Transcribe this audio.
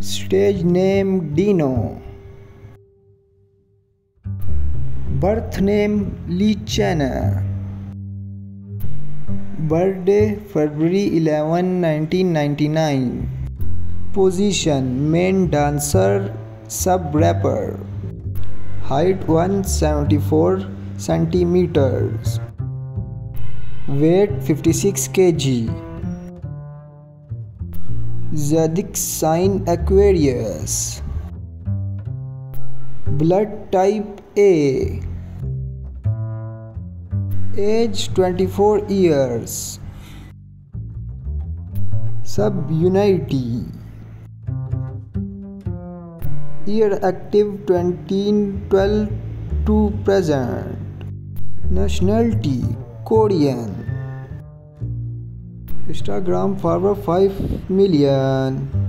Stage name Dino. Birth name Lee Chan birthday February 11, 1999 position main dancer sub rapper. Height 174 centimetres. Weight 56 KG. Zodiac sign Aquarius. Blood type A. Age 24 years. Subunity. Year active 2012 to present. Nationality Korean. Instagram follower 5 million